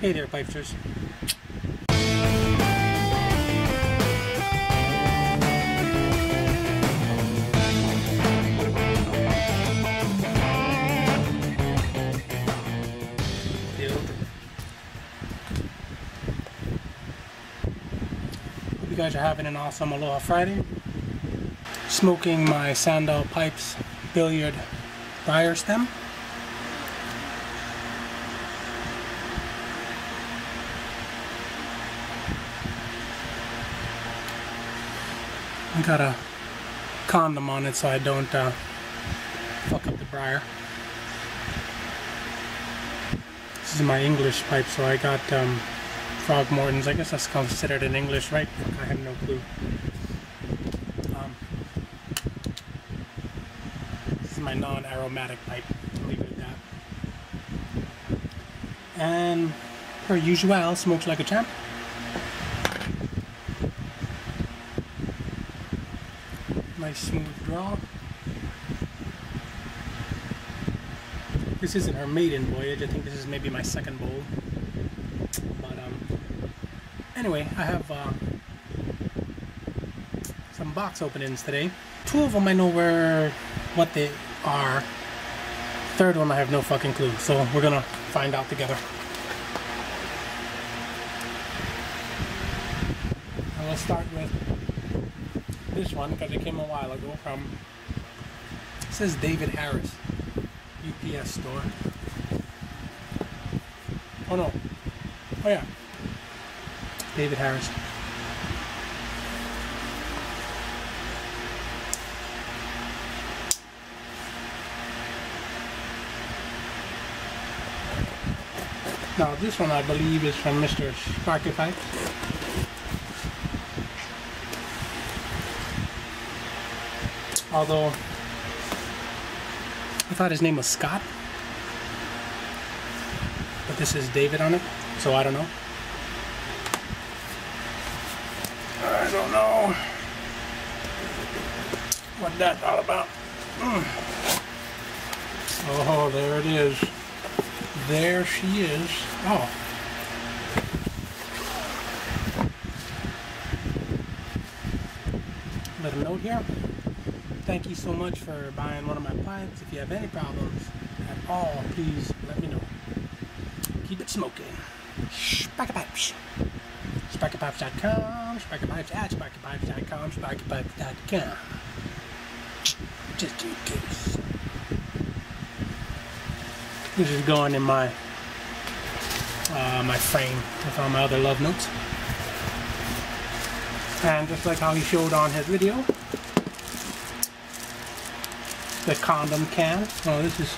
Hey there, Pipesters. You guys are having an awesome Aloha Friday. Smoking my Sandal Pipes billiard briar stem. Got a condom on it so I don't uh, fuck up the briar. This is my English pipe, so I got um, Frogmorton's. I guess that's considered an English, right? I have no clue. Um, this is my non-aromatic pipe. Leave it at that. And per usual, smokes like a champ. Nice smooth draw. This isn't her maiden voyage. I think this is maybe my second bowl. But um, anyway, I have uh, some box openings today. Two of them I know where what they are. Third one I have no fucking clue. So we're gonna find out together. And we'll start with this one because it came a while ago from says David Harris UPS store. Oh no. Oh yeah. David Harris. Now this one I believe is from Mr. Sparky Pipes. Although I thought his name was Scott. But this is David on it, so I don't know. I don't know what that's all about. Mm. Oh, there it is. There she is. Oh. Little note here. Thank you so much for buying one of my pipes. If you have any problems at all, please let me know. Keep it smoking. Sparky Pipes. SparkyPipes.com, SparkyPipes at SparkyPipes.com, SparkyPipes.com. Just in case. This is going in my uh, my frame with all my other love notes. And just like how he showed on his video, the condom can. Oh, this is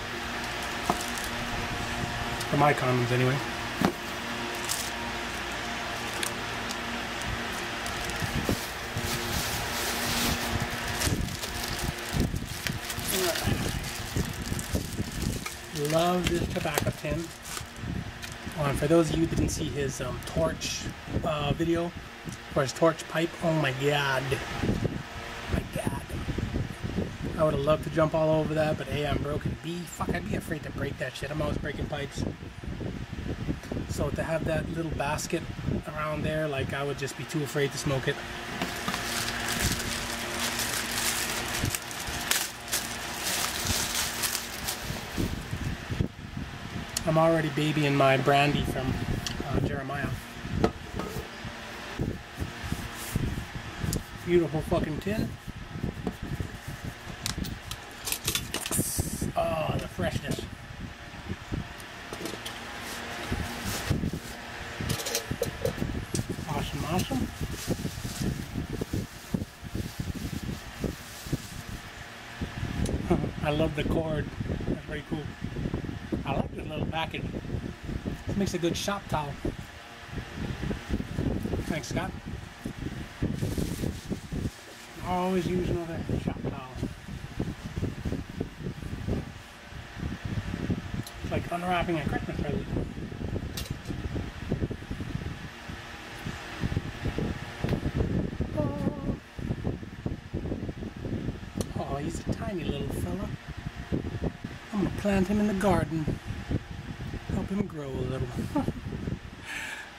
for my condoms anyway. Love this tobacco tin. And for those of you that didn't see his um, torch uh, video, or his torch pipe, oh my god. I would have loved to jump all over that, but A, I'm broken. B, fuck, I'd be afraid to break that shit. I'm always breaking pipes. So to have that little basket around there, like I would just be too afraid to smoke it. I'm already babying my brandy from uh, Jeremiah. Beautiful fucking tin. Oh, the freshness. Awesome, awesome. I love the cord. That's very cool. I like this little package. This makes a good shop towel. Thanks, Scott. Always use another shop towel. It's like unwrapping a Christmas present. Oh. He's a tiny little fella. I'm gonna plant him in the garden. Help him grow a little.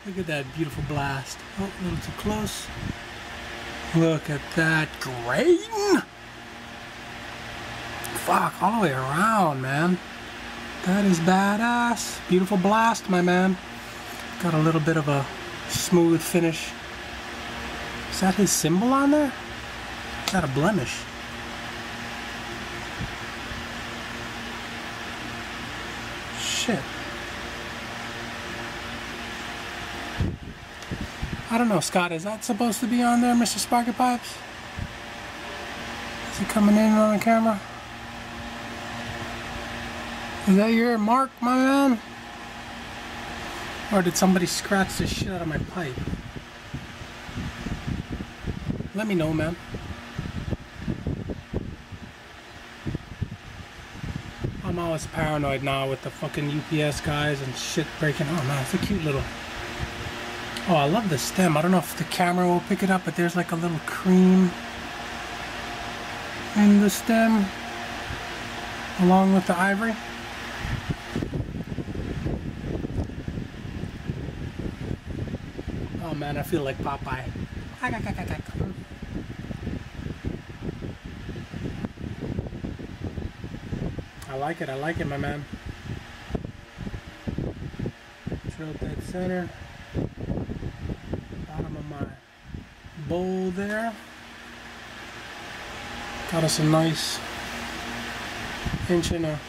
Look at that beautiful blast. Oh, a little too close. Look at that grain. Fuck, all the way around, man. That is badass. Beautiful blast, my man. Got a little bit of a smooth finish. Is that his symbol on there? Is that a blemish? Shit. I don't know, Scott, is that supposed to be on there, Mr. Sparky Pipes? Is he coming in on the camera? Is that your mark, my man? Or did somebody scratch the shit out of my pipe? Let me know, man. I'm always paranoid now with the fucking UPS guys and shit breaking. Oh man, it's a cute little. Oh, I love the stem. I don't know if the camera will pick it up, but there's like a little cream in the stem along with the ivory. Oh man, I feel like Popeye. I like it, I like it, my man. Drill dead center. Bottom of my bowl there. Got us a nice inch and a,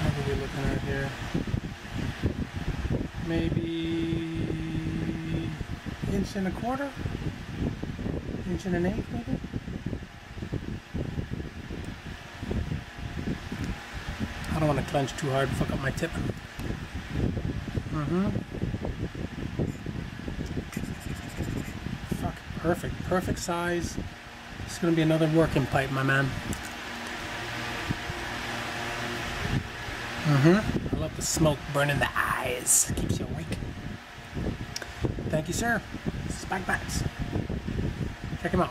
what are we looking at here? Maybe inch and a quarter? Inch and an eighth, maybe? I don't want to clench too hard, fuck up my tip. Mm-hmm. Fuck, perfect, perfect size. It's gonna be another working pipe, my man. Mm-hmm. I love the smoke burning the eyes. Keeps you awake. Thank you, sir. Spike Bats. Check him out.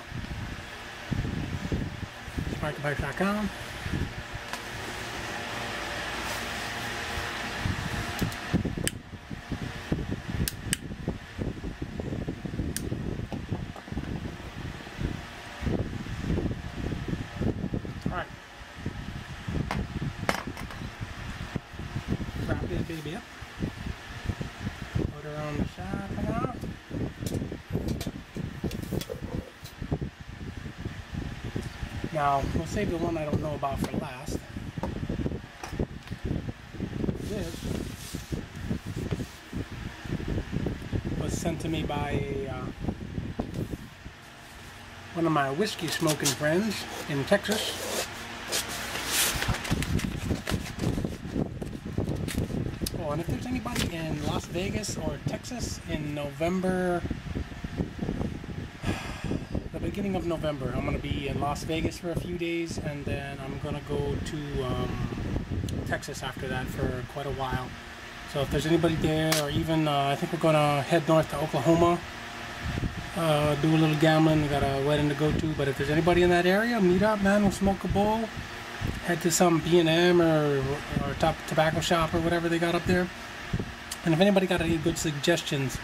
SparkyPipes.com. Alright. Wrap this baby up. Put her on the side now. Now, we'll save the one I don't know about for last. This was sent to me by uh, one of my whiskey smoking friends in Texas. Oh, and if there's anybody in Las Vegas or Texas in November, beginning of November, I'm to be in Las Vegas for a few days, and then I'm to go to um, Texas after that for quite a while. So if there's anybody there, or even uh, I think we're to head north to Oklahoma, uh, do a little gambling. We got a wedding to go to, but if there's anybody in that area, meet up, man. We'll smoke a bowl. Head to some B&M or, or top tobacco shop or whatever they got up there. And if anybody got any good suggestions,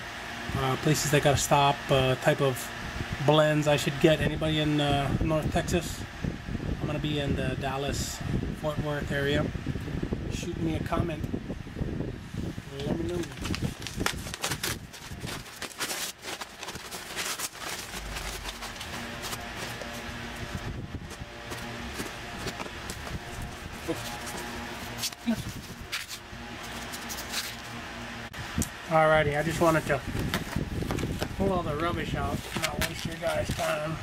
uh, places they got to stop, uh, type of blends I should get, anybody in uh, North Texas, I'm gonna be in the Dallas, Fort Worth area. Shoot me a comment. Let me know. Alrighty, I just wanted to pull all the rubbish out, not waste your guys' time.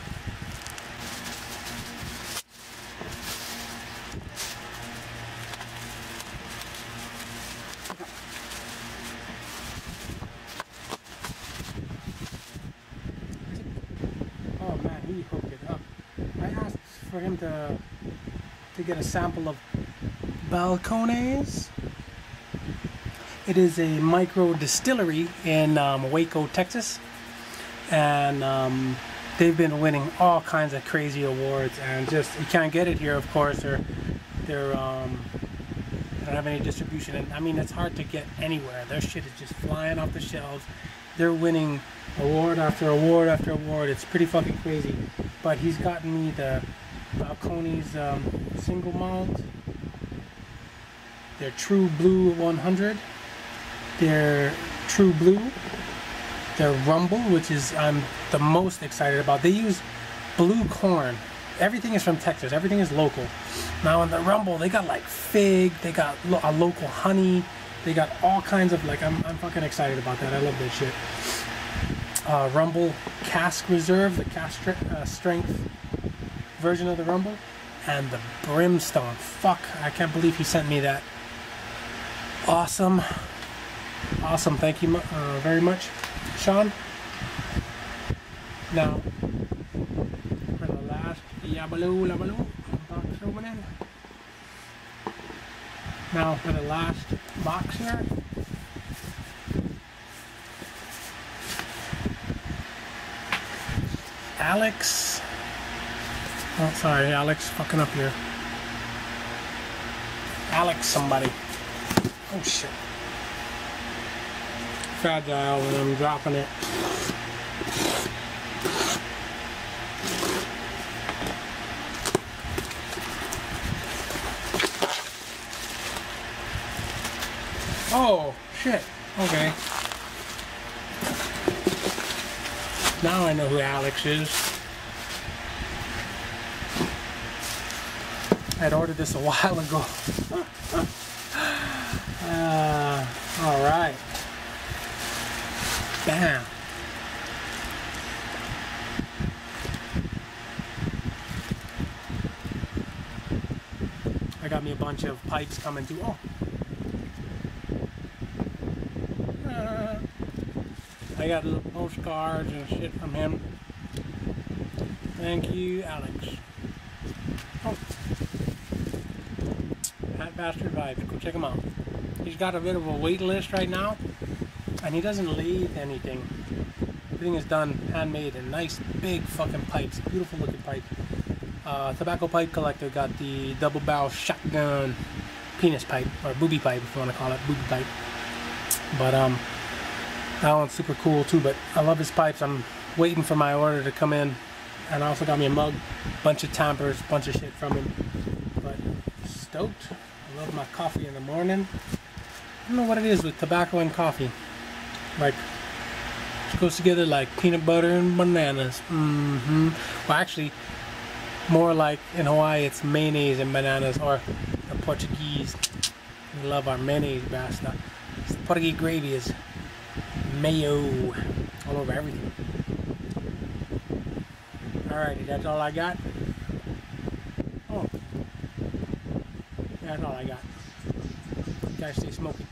Oh man, he hooked it up. I asked for him to to get a sample of Balcones. It is a micro distillery in um, Waco, Texas, and um, they've been winning all kinds of crazy awards. And just you can't get it here, of course. They're they're um, in don't have any distribution, and I mean it's hard to get anywhere. Their shit is just flying off the shelves. They're winning award after award after award. It's pretty fucking crazy. But he's gotten me the Balcones um, single malt, their True Blue 100, their True Blue, their Rumble, which is I'm the most excited about. They use blue corn. Everything is from Texas. Everything is local. Now in the Rumble, they got like fig. They got lo- a local honey. They got all kinds of like. I'm, I'm fucking excited about that. I love that shit. Uh, Rumble Cask Reserve, the cask uh, strength version of the Rumble, and the Brimstone. Fuck, I can't believe he sent me that. Awesome, awesome. Thank you uh, very much, Sean. Now, for the last Yabaloo Labaloo box opening. Now for the last box here. Alex. Oh, sorry, Alex, fucking up here. Alex, somebody. Oh shit. Fragile when I'm dropping it. Oh, shit. Okay. Now I know who Alex is. I'd ordered this a while ago. uh, all right. Bam. I got me a bunch of pipes coming through. Oh. Uh, I got little postcards and shit from him. Thank you, Alex. Oh. Hat Bastard Vibes. Go check him out. He's got a bit of a wait list right now, and he doesn't lathe anything. Everything is done handmade in nice big fucking pipes, beautiful looking pipe. Uh, tobacco pipe collector got the double barrel shotgun penis pipe or booby pipe if you want to call it booby pipe. But um, that one's super cool too. But I love his pipes. I'm waiting for my order to come in, and I also got me a mug, bunch of tampers, bunch of shit from him. But stoked. I love my coffee in the morning. I don't know what it is with tobacco and coffee. Like it goes together like peanut butter and bananas. Mm-hmm. Well, actually, more like in Hawaii, it's mayonnaise and bananas, or the Portuguese. We love our mayonnaise basta. It's Portuguese gravy is mayo all over everything. Alrighty, that's all I got. Oh, that's all I got. You guys stay smoky.